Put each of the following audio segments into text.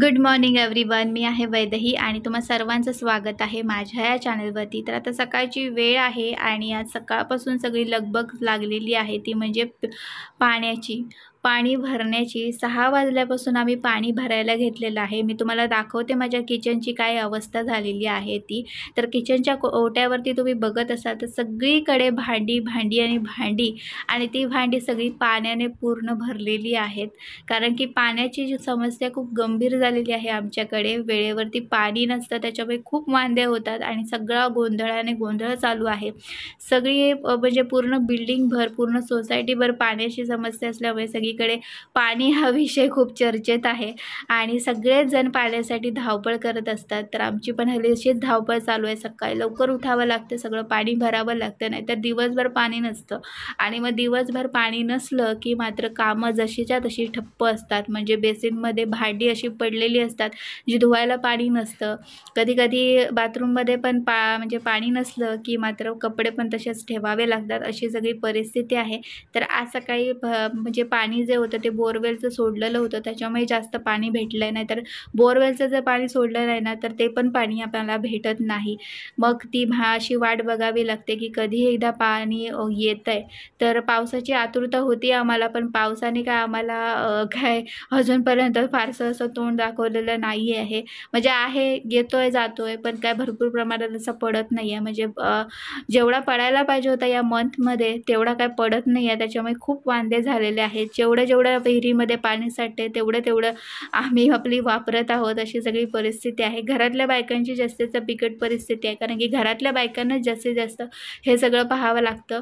Good morning everyone मी आहे वैदही आणि तुम्हा सर्वांचं स्वागत आहे माझ्या या चॅनलवरती तर आता सकाळची वेळ आहे आणि आज सकाळपासून सगळी लगबग लागलेली आहे ती म्हणजे पाण्याची. पाणी भरण्याची. सहा वाजल्यापासून आम्ही पाणी भरायला घेतलेलं आहे. मी तुम्हाला दाखवते माझ्या किचनची काय अवस्था झालेली आहे ती. तर किचनच्या को- ओट्यावरती तुम्ही बघत असाल तर सगळीकडे भांडी भांडी आणि भांडी आणि ती भांडी सगळी पाण्याने पूर्ण भरलेली आहेत. कारण की पाण्याची जी समस्या खूप गंभीर झालेली आहे आमच्याकडे. वेळेवरती पाणी नसतं त्याच्यामुळे खूप वांदे होतात आणि सगळा गोंधळाने गोंधळ चालू आहे. सगळी म्हणजे पूर्ण बिल्डिंगभर पूर्ण सोसायटीभर पाण्याची समस्या असल्यामुळे सगळीकडे पाणी हा विषय खूप चर्चेत आहे. आणि सगळेच जण पाण्यासाठी धावपळ करत असतात. तर आमची पण हल्ली अशीच धावपळ चालू आहे. सकाळी लवकर उठावं लागतं सगळं पाणी भरावं लागतं नाहीतर दिवसभर पाणी नसतं. आणि मग दिवसभर पाणी नसलं की मात्र कामं जशीच्या तशी ठप्प असतात. म्हणजे बेसिनमध्ये भांडी अशी पडली पडलेली असतात जी धुवायला पाणी नसतं. कधी कधी बाथरूममध्ये पण पा म्हणजे पाणी नसलं की मात्र कपडे पण तसेच ठेवावे लागतात अशी सगळी परिस्थिती आहे. तर आज सकाळी भ म्हणजे पाणी जे होतं ते बोरवेलचं सोडलेलं होतं त्याच्यामुळे जास्त पाणी भेटलं नाही. तर बोरवेलचं जर पाणी सोडलं नाही ना तर ते पण पाणी आपल्याला भेटत नाही. मग ती भा अशी वाट बघावी लागते की कधी एकदा पाणी येतं आहे तर पावसाची आतुरता होती आम्हाला पण पावसाने काय आम्हाला काय अजूनपर्यंत फारसं असं तोंड दाखवलेलं नाही आहे म्हणजे आहे येतोय जातोय पण काय भरपूर प्रमाणात असं पडत नाही आहे म्हणजे जेवढा पडायला पाहिजे होता या मंथमध्ये तेवढा काय पडत नाही आहे त्याच्यामुळे खूप वांदे झालेले आहेत. जेवढं जेवढं विहिरीमध्ये पाणी साठते तेवढं तेवढं आम्ही आपली वापरत आहोत अशी सगळी परिस्थिती आहे. घरातल्या बायकांची जास्तीत बिकट परिस्थिती आहे. कारण की घरातल्या बायकांनाच जास्तीत जास्त हे सगळं पाहावं लागतं.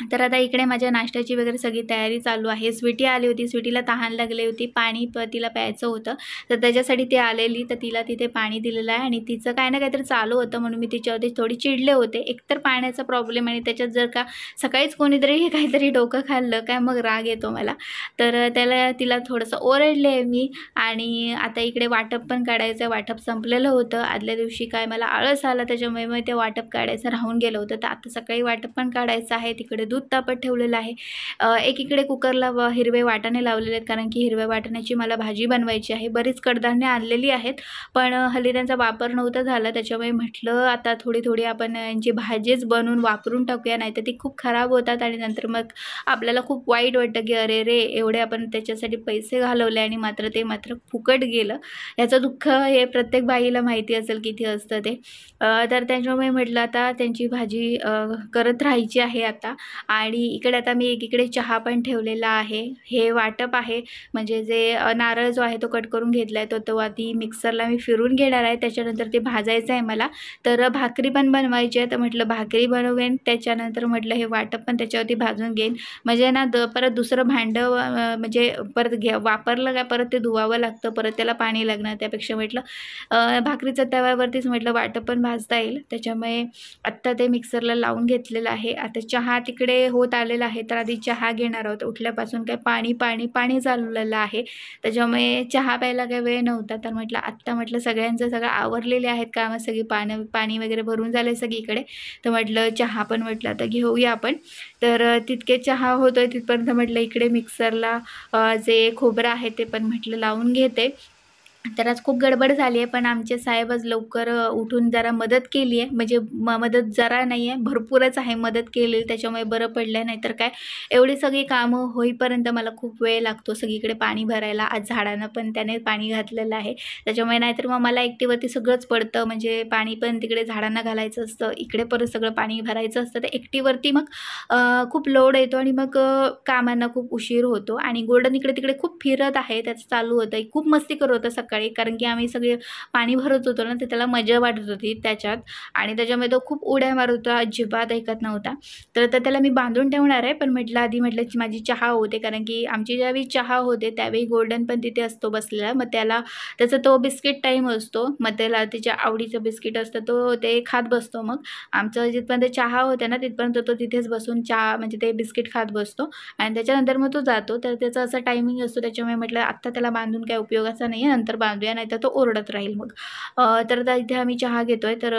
तर आता इकडे माझ्या नाश्त्याची वगैरे सगळी तयारी चालू आहे. स्वीटी आली होती स्वीटीला तहान लागली होती पाणी प तिला प्यायचं होतं. तर त्याच्यासाठी ती आलेली तर तिला तिथे पाणी दिलेलं आहे आणि तिचं काय ना काहीतरी चालू होतं म्हणून मी तिच्यावरती थोडी चिडले होते. एकतर पाण्याचा प्रॉब्लेम आणि त्याच्यात जर का सकाळीच कोणीतरी हे काहीतरी डोकं खाल्लं काय मग राग येतो मला. तर त्याला तिला थोडंसं ओरडले आहे मी आणि आता इकडे वाटप पण काढायचं वाटप संपलेलं होतं. आदल्या दिवशी काय मला आळस आला त्याच्यामुळे मग ते वाटप काढायचं राहून गेलं होतं. तर आता सकाळी वाटप पण काढायचं आहे तिकडे दूध तापत ठेवलेलं आहे. एकीकडे कुकरला व हिरवे वाटाणे लावलेले आहेत कारण की हिरव्या वाटाण्याची मला भाजी बनवायची आहे. बरीच कडधान्य आणलेली आहेत पण हल्ली त्यांचा वापर नव्हता झाला. त्याच्यामुळे म्हटलं आता थोडी थोडी आपण यांची भाजीच बनवून वापरून टाकूया नाही तर ती खूप खराब होतात आणि नंतर मग आपल्याला खूप वाईट वाटतं की अरे रे एवढे आपण त्याच्यासाठी पैसे घालवले आणि मात्र ते मात्र फुकट गेलं. याचं दुःख हे प्रत्येक बाईला माहिती असेल किती असतं ते. तर त्याच्यामुळे म्हटलं आता त्यांची भाजी करत राहायची आहे आता. आणि इकडे आता मी एकीकडे चहा पण ठेवलेला आहे. हे वाटप आहे. म्हणजे जे नारळ जो आहे तो कट करून घेतला आहे तो तो आधी मिक्सरला मी फिरून घेणार आहे. त्याच्यानंतर ते भाजायचं आहे मला. तर भाकरी पण बनवायची आहे. तर म्हटलं भाकरी बनवेन. त्याच्यानंतर म्हटलं हे वाटप पण त्याच्यावरती भाजून घेईन. म्हणजे ना द परत दुसरं भांडं म्हणजे परत घ्या वापरलं काय परत ते धुवावं लागतं. परत त्याला पाणी लागणार. त्यापेक्षा म्हटलं भाकरीचं तव्यावरतीच म्हटलं वाटप पण भाजता येईल. त्याच्यामुळे आत्ता ते मिक्सरला लावून घेतलेलं आहे. आता चहा तिकडे इकडे होत आलेला आहे. तर आधी चहा घेणार आहोत. उठल्यापासून काय पाणी पाणी पाणी चालवलेलं आहे. त्याच्यामुळे चहा प्यायला काही वेळ नव्हता. तर म्हटलं आत्ता म्हटलं सगळ्यांचं सगळं आवरलेले आहेत कामं सगळी. पाणी पाणी वगैरे भरून झाले सगळीकडे तर म्हटलं चहा पण म्हटलं आता घेऊया आपण. तर तितके चहा होतोय तिथपर्यंत म्हटलं इकडे मिक्सरला जे खोबरं आहे ते पण म्हटलं लावून घेते. तर आज खूप गडबड झाली आहे पण आमचे साहेब आज लवकर उठून जरा मदत केली आहे. म्हणजे म मदत जरा नाही आहे भरपूरच आहे मदत केली त्याच्यामुळे बरं पडलं आहे नाहीतर काय. एवढी सगळी कामं होईपर्यंत मला खूप वेळ लागतो सगळीकडे पाणी भरायला. आज झाडांना पण त्याने पाणी घातलेलं आहे. त्याच्यामुळे नाहीतर मग मला एकटीवरती सगळंच पडतं. म्हणजे पाणी पण तिकडे झाडांना घालायचं असतं इकडे परत सगळं पाणी भरायचं असतं. तर एकटीवरती मग खूप लोड येतो आणि मग कामांना खूप उशीर होतो. आणि गोल्डन इकडे तिकडे खूप फिरत आहे त्याचं चालू होतं खूप मस्ती करत होतं सकाळी. सकाळी कारण की आम्ही सगळे पाणी भरत होतो ना तर त्याला मजा वाटत होती त्याच्यात. आणि त्याच्यामुळे तो खूप उड्या मारत होता अजिबात ऐकत नव्हता. तर तर त्याला मी बांधून ठेवणार आहे पण म्हटलं आधी म्हटलं की माझी चहा होते कारण की आमची ज्यावेळी चहा होते त्यावेळी गोल्डन पण तिथे असतो बसलेला. मग त्याला त्याचा तो बिस्किट टाईम असतो. मग त्याला त्याच्या आवडीचं बिस्किट असतं तो ते खात बसतो मग. आमचं जिथपर्यंत चहा होते ना तिथपर्यंत तो तिथेच बसून चहा म्हणजे ते बिस्किट खात बसतो. आणि त्याच्यानंतर मग तो जातो. तर त्याचा असा टायमिंग असतो त्याच्यामुळे म्हटलं आत्ता त्याला बांधून काय उपयोगाचा नाही आहे नंतर बांधूया नाही तर तो ओरडत राहील मग. तर इथे आम्ही चहा घेतो आहे तर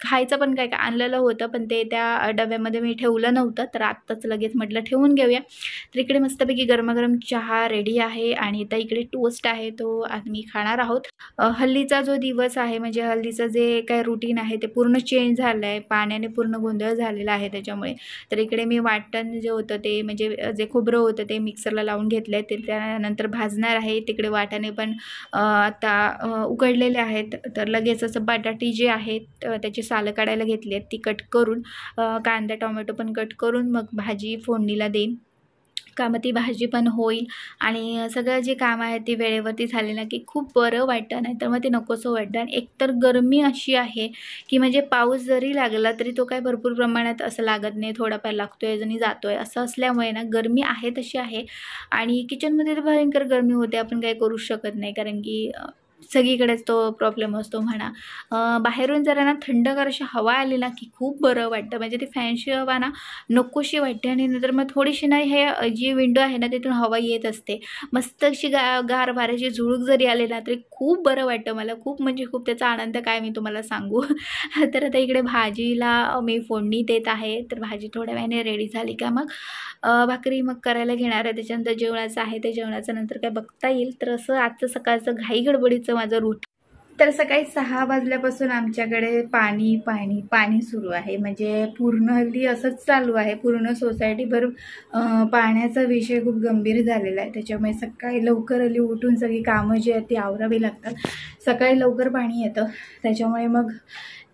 खायचं पण काय काय आणलेलं होतं पण ते त्या डब्यामध्ये मी ठेवलं नव्हतं तर आत्ताच लगेच म्हटलं ठेवून घेऊया. तर इकडे मस्तपैकी गरमागरम चहा रेडी आहे आणि आता इकडे टोस्ट आहे तो आम्ही खाणार आहोत. हल्लीचा जो दिवस आहे म्हणजे हल्लीचं जे काय रुटीन आहे ते पूर्ण चेंज झालं आहे पाण्याने पूर्ण गोंधळ झालेला आहे त्याच्यामुळे. तर इकडे मी वाटण जे होतं ते म्हणजे जे खोबरं होतं ते मिक्सरला लावून घेतलं आहे ते त्यानंतर भाजणार आहे. तिकडे वाटाणे पण आता उकडलेले आहेत. तर लगेच असं बटाटी जे आहेत त्याची सालं काढायला घेतली आहेत ती कट करून कांदा टोमॅटो पण कट करून मग भाजी फोडणीला देईन. का मग ती भाजी पण होईल आणि सगळं जे काम आहे ते वेळेवरती झाले ना की खूप बरं वाटतं नाही तर मग ते नकोसं वाटतं. आणि एकतर गरमी अशी आहे की म्हणजे पाऊस जरी लागला तरी तो काय भरपूर प्रमाणात असं लागत नाही थोडाफार लागतो आहे जणी जातो आहे असं असल्यामुळे ना गरमी आहे तशी आहे. आणि किचनमध्ये तर भयंकर गरमी होते आपण काही करू शकत नाही कारण की सगळीकडेच तो प्रॉब्लेम असतो म्हणा. बाहेरून जरा ना थंडगार अशी हवा आली ना की खूप बरं वाटतं. म्हणजे ती फॅनशी हवा ना नकोशी वाटते आणि नंतर मग थोडीशी ना हे जी विंडो आहे ना तिथून हवा येत असते. मस्त अशी गा गार वाऱ्याची झुळूक जरी आले ना तरी खूप बरं वाटतं मला. खूप म्हणजे खूप त्याचा आनंद काय मी तुम्हाला सांगू. तर आता इकडे भाजीला मी फोडणी देत आहे. तर भाजी थोड्या वेळाने रेडी झाली का मग? भाकरी मग करायला घेणार आहे. त्याच्यानंतर जेवणाचं आहे. ते जेवणाचं नंतर काय बघता येईल. तर असं आजचं सकाळचं घाई गडबडीचं माझं रूट तर सकाळी सहा वाजल्यापासून आमच्याकडे पाणी पाणी पाणी सुरू आहे. म्हणजे पूर्ण हल्ली असंच चालू आहे. पूर्ण सोसायटीभर पाण्याचा विषय खूप गंभीर झालेला आहे. त्याच्यामुळे सकाळी लवकर हल्ली उठून सगळी कामं जी आहेत ती आवरावी लागतात. सकाळी लवकर पाणी येतं. त्याच्यामुळे मग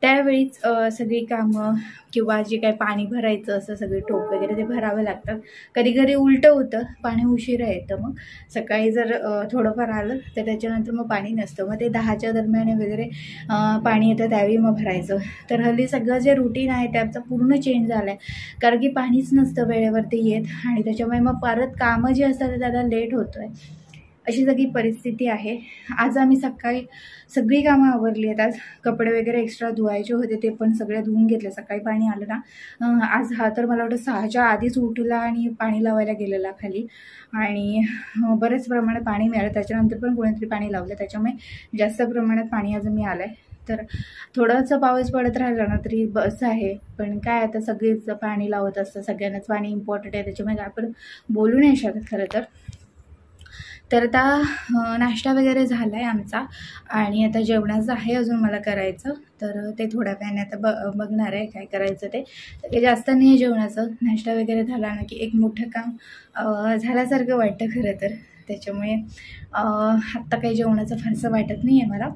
त्यावेळीच सगळी कामं किंवा जे काही पाणी भरायचं असं सगळे टोप वगैरे ते भरावे लागतात कधी कधी उलटं होतं पाणी उशिरा येतं मग. सकाळी जर थोडंफार आलं तर त्याच्यानंतर मग पाणी नसतं. मग ते दहाच्या दरम्यान वगैरे पाणी येतं त्यावेळी मग भरायचं. तर हल्ली सगळं जे रुटीन आहे त्याचं पूर्ण चेंज झालं आहे कारण की पाणीच नसतं वेळेवरती येत आणि त्याच्यामुळे मग परत कामं जी असतात ते त्याला लेट होतं आहे अशी सगळी परिस्थिती आहे. आज आम्ही सकाळी सगळी कामं आवरली आहेत. आज कपडे वगैरे एक्स्ट्रा धुवायचे होते ते पण सगळे धुवून घेतले. सकाळी पाणी आलं ना. आज हा तर मला वाटतं सहाच्या आधीच उठला आणि पाणी लावायला गेलेला खाली. आणि बरेच प्रमाणात पाणी मिळालं. त्याच्यानंतर पण कोणीतरी पाणी लावलं. त्याच्यामुळे जास्त प्रमाणात पाणी आज मी आलं आहे तर थोडंसं पाऊस पडत राहिला ना तरी बस आहे. पण काय आता सगळीच पाणी लावत असतं. सगळ्यांनाच पाणी इम्पॉर्टंट आहे. त्याच्यामुळे आपण बोलू नाही शकत खरं तर. तर आता नाश्ता वगैरे झाला आहे आमचा आणि आता जेवणाचं आहे अजून मला करायचं. तर ते थोड्या वेळाने आता ब बघणार आहे काय करायचं ते. तर जास्त नाही आहे जेवणाचं. नाश्ता वगैरे झाला ना की एक मोठं काम झाल्यासारखं वाटतं खरं तर. त्याच्यामुळे आत्ता काही जेवणाचं फारसं वाटत नाही आहे मला.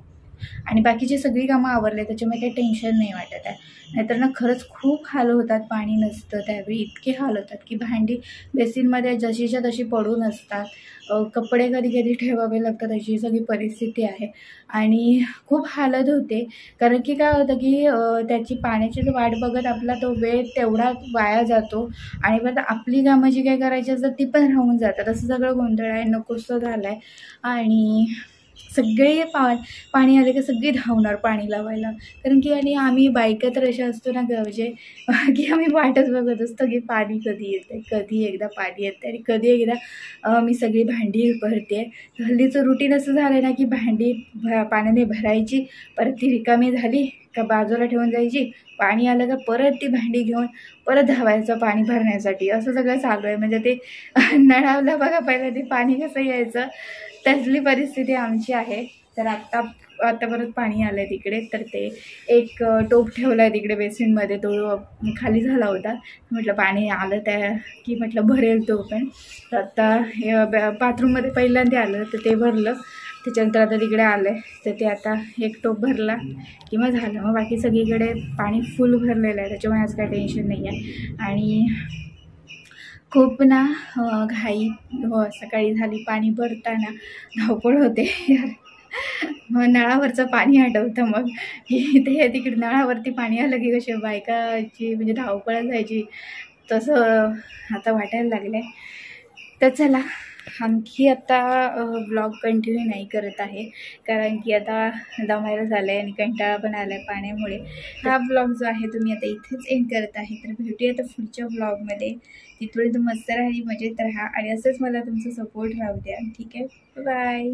आणि बाकीची सगळी कामं आवरले त्याच्यामुळे काही टेन्शन नाही वाटत आहे. नाहीतर ना खरंच खूप हाल होतात पाणी नसतं त्यावेळी इतके हाल होतात की भांडी बेसिनमध्ये जशीच्या तशी पडून असतात. कपडे कधी कधी ठेवावे लागतात अशी सगळी परिस्थिती आहे. आणि खूप हालत होते. कारण की काय होतं की त्याची पाण्याची वाट बघत आपला तो वेळ तेवढा वाया जातो. आणि परत आपली कामं जी काही करायची असतात ती पण राहून जातात. असं सगळं गोंधळ आहे नकोसं झालं आहे आणि सगळे पा पाणी आले का सगळी धावणार पाणी लावायला. कारण की आणि आम्ही बायका तर अशा असतो ना म्हणजे की आम्ही वाटच बघत असतो की पाणी कधी येते कधी एकदा पाणी येते आणि कधी एकदा मी सगळी भांडी भरते हल्लीचं रुटीन असं झालं ना की भांडी भ पाण्याने भरायची परत ती रिकामी झाली का बाजूला ठेवून जायची. पाणी आलं का परत ती भांडी घेऊन परत धावायचं पाणी भरण्यासाठी. असं सगळं चालू आहे. म्हणजे ते नळावला बघा पहिलं ते पाणी कसं यायचं? त्यातली परिस्थिती आमची आहे. तर आत्ता आता परत पाणी आलं आहे तिकडे. तर ते एक टोप ठेवला आहे तिकडे बेसिनमध्ये. तो खाली झाला होता. म्हटलं पाणी आलं त्या की म्हटलं भरेल तो पण. तर आत्ता बाथरूममध्ये पहिल्यांदा आलं. तर ते भरलं. त्याच्यानंतर आता तिकडे आलं आहे तर ते आता एक टोप भरला किंवा झालं. मग बाकी सगळीकडे पाणी फुल भरलेलं आहे. त्याच्यामुळे आज काही टेन्शन नाही आहे आणि खूप ना घाई हो सकाळी झाली पाणी भरताना धावपळ होते. मग नळावरचं पाणी आठवतं मग. की ते तिकडे नळावरती पाणी आलं की कसे बायकाची म्हणजे धावपळ जायची. तसं आता वाटायला लागलं आहे तर चला आणखी आता ब्लॉग कंटिन्यू नाही करत आहे. कारण की आता दमायला झालं आहे आणि कंटाळा पण आला आहे पाण्यामुळे. हा ब्लॉग जो आहे तुम्ही आता इथेच एंड करत आहे. तर भेटूया आता पुढच्या ब्लॉगमध्ये तिथपर्यंत मस्त राहा मजेत राहा. आणि असंच मला तुमचा सपोर्ट राहू द्या. ठीक आहे? बाय